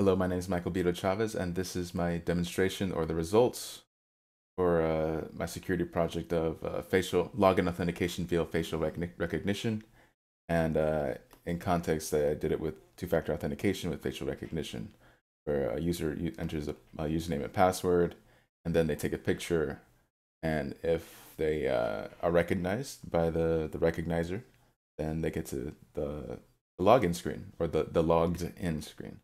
Hello, my name is Michael Bido Chavez, and this is my demonstration or the results for uh, my security project of uh, facial login authentication via facial recognition. And uh, in context, I did it with two-factor authentication with facial recognition, where a user enters a, a, username and password, and then they take a picture, and if they uh, are recognized by the, the recognizer, then they get to the, the login screen or the, the logged in screen.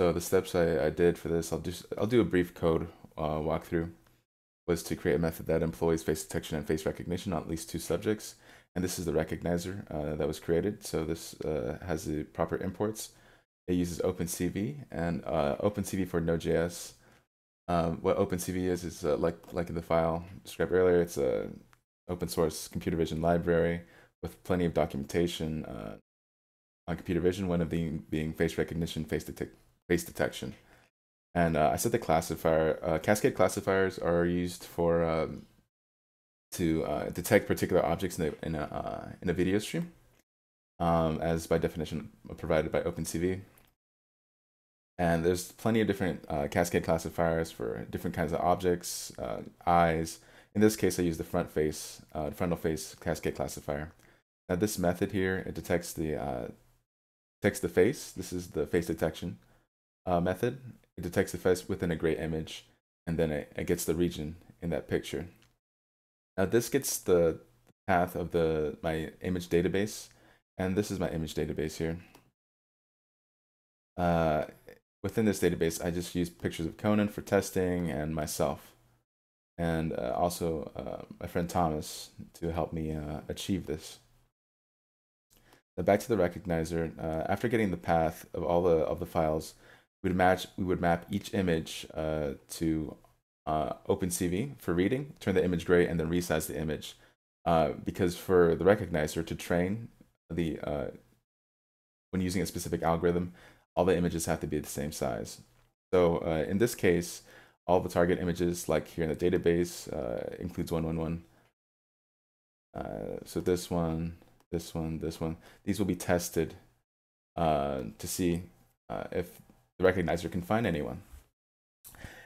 So the steps I, I did for this, I'll just I'll do a brief code uh, walkthrough. Was to create a method that employs face detection and face recognition on at least two subjects, and this is the recognizer uh, that was created. So this uh, has the proper imports. It uses OpenCV and uh, OpenCV for Node.js. Um, what OpenCV is is uh, like like in the file described earlier. It's a open source computer vision library with plenty of documentation uh, on computer vision. One of them being face recognition, face detect face detection. And uh, I set the classifier. Uh, cascade classifiers are used for um, to uh, detect particular objects in a in a uh, in a video stream, um, as by definition provided by OpenCV. And there's plenty of different uh, cascade classifiers for different kinds of objects, uh, eyes. In this case, I use the front face, frontal face cascade classifier. Now this method here, it detects the detects the face. This is the face detection uh, method. It detects the face within a gray image, and then it, it gets the region in that picture. Now this gets the path of the my image database, and this is my image database here. Uh, within this database, I just use pictures of Conan for testing and myself, and uh, also uh, my friend Thomas to help me uh, achieve this. Now back to the recognizer. Uh, after getting the path of all the of the files, we'd match we would map each image uh, to uh, OpenCV for reading, turn the image gray, and then resize the image. Uh, because for the recognizer to train the uh, when using a specific algorithm, all the images have to be the same size. So uh, in this case, all the target images, like here in the database, uh, includes 111. so this one, this one, this one, these will be tested to see if the recognizer can find anyone.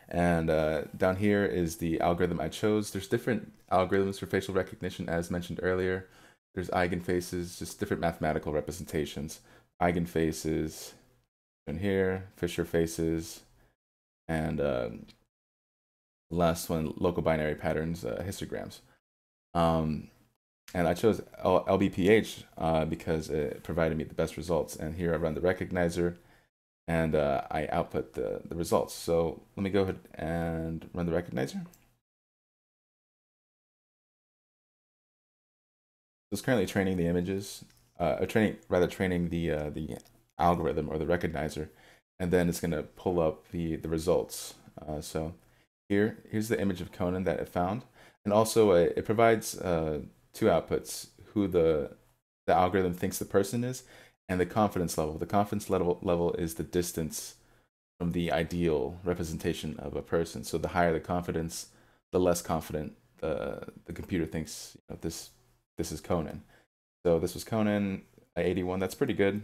And uh, down here is the algorithm I chose. There's different algorithms for facial recognition, as mentioned earlier. There's eigenfaces, just different mathematical representations. Eigenfaces, in here, Fisher faces, and uh, last one, local binary patterns, uh, histograms. Um, and I chose L LBPH uh, because it provided me the best results. And here I run the recognizer and uh, I output the, the results. So let me go ahead and run the recognizer. It's currently training the images, uh, training rather training the uh, the algorithm or the recognizer, and then it's going to pull up the the results. Uh, so here here's the image of Conan that it found, and also uh, it provides uh, two outputs: who the the algorithm thinks the person is, and the confidence level. The confidence level level is the distance from the ideal representation of a person. So the higher the confidence, the less confident the the computer thinks you know, this this is Conan. So this was Conan 81. That's pretty good.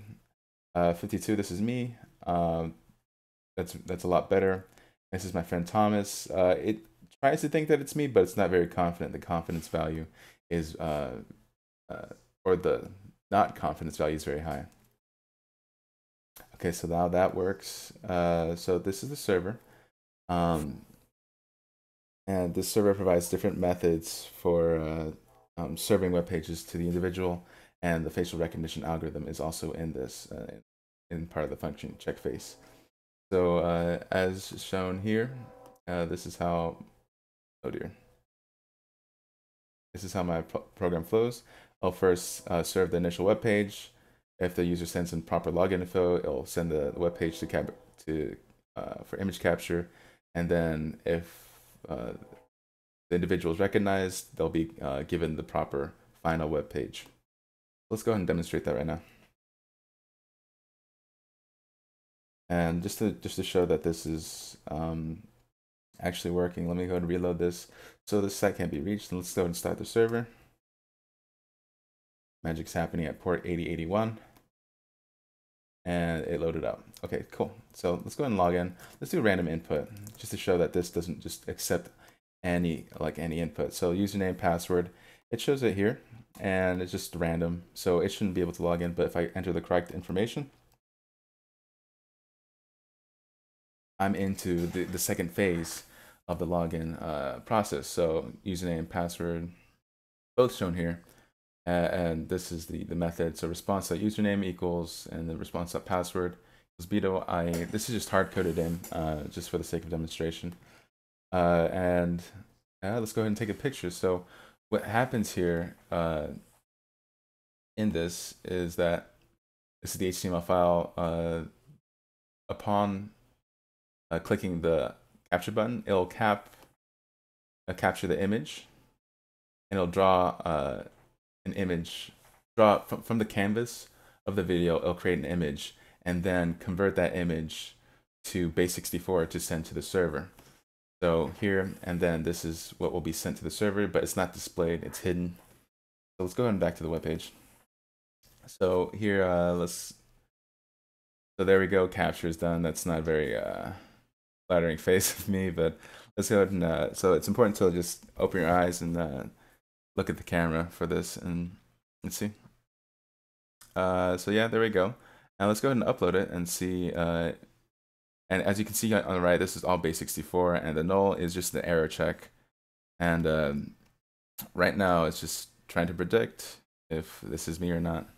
Uh, 52. This is me. Um, that's that's a lot better. This is my friend Thomas. Uh, it tries to think that it's me, but it's not very confident. The confidence value is uh, uh or the not confidence value is very high. Okay, so now that works. Uh, so this is the server. Um, and this server provides different methods for uh, um, serving web pages to the individual. And the facial recognition algorithm is also in this, uh, in part of the function check face. So uh, as shown here, uh, this is how, oh dear. This is how my program flows. I'll first uh, serve the initial web page. If the user sends in proper login info, it'll send the web page to cap to uh, for image capture, and then if uh, the individual is recognized, they'll be uh, given the proper final web page. Let's go ahead and demonstrate that right now. And just to just to show that this is um, actually working, let me go ahead and reload this. So this site can't be reached. Let's go and start the server. Magic's happening at port 8081. and it loaded up. Okay, cool. So let's go ahead and log in. Let's do random input just to show that this doesn't just accept any like any input. So username, password, it shows it here and it's just random. So it shouldn't be able to log in, but if I enter the correct information, I'm into the, the second phase of the login uh, process. So username, password, both shown here. Uh, and this is the, the method. So response.username equals, and the response.password equals Beto. I, this is just hard coded in uh, just for the sake of demonstration. Uh, and let's go ahead and take a picture. So what happens here uh, in this is that this is the HTML file. Uh, upon uh, clicking the capture button, it'll cap uh, capture the image, and it'll draw uh, an image, draw from, from the canvas of the video. It'll create an image and then convert that image to base64 to send to the server. So here, and then this is what will be sent to the server, but it's not displayed, it's hidden. So let's go ahead and back to the web page. So here, uh, let's, so there we go, capture is done. That's not very uh, flattering face of me, but let's go ahead and, uh, so it's important to just open your eyes and uh, look at the camera for this and let's see. Uh, so yeah, there we go. Now let's go ahead and upload it and see uh, and as you can see on the right, this is all base 64 and the null is just the error check. And um, right now it's just trying to predict if this is me or not.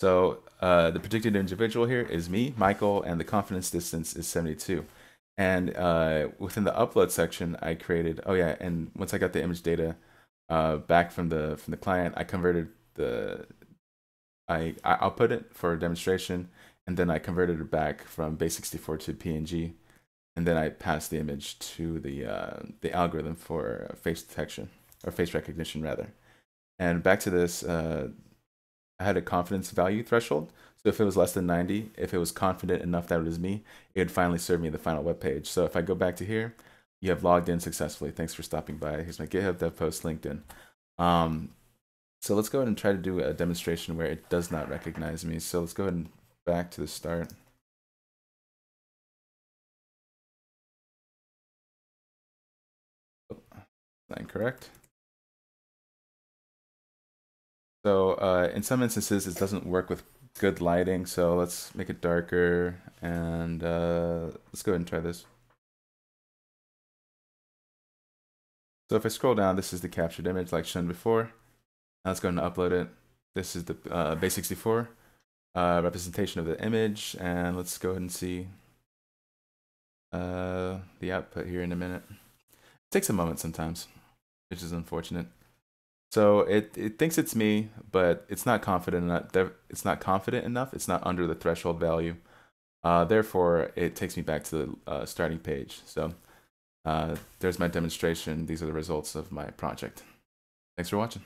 So uh, the predicted individual here is me, Michael, and the confidence distance is 72. And uh, within the upload section, I created, oh yeah, and once I got the image data uh, back from the from the client, I converted the I, I put it for demonstration, and then I converted it back from base64 to PNG, and then I passed the image to the uh, the algorithm for face detection or face recognition rather. And back to this, uh, I had a confidence value threshold. So if it was less than 90, if it was confident enough that it was me, it would finally serve me the final web page. So if I go back to here, you have logged in successfully. Thanks for stopping by. Here's my GitHub Devpost, LinkedIn. Um, so let's go ahead and try to do a demonstration where it does not recognize me. So let's go ahead and back to the start. Oh, not incorrect. So uh, in some instances, it doesn't work with good lighting. So let's make it darker and uh, let's go ahead and try this. So if I scroll down, this is the captured image like shown before. Now let's go ahead and upload it. This is the uh, base64 uh, representation of the image, and let's go ahead and see uh, the output here in a minute. It takes a moment sometimes, which is unfortunate. So it, it thinks it's me, but it's not confident enough. It's not confident enough. It's not under the threshold value. Uh, therefore, it takes me back to the uh, starting page. So uh, there's my demonstration. These are the results of my project. Thanks for watching.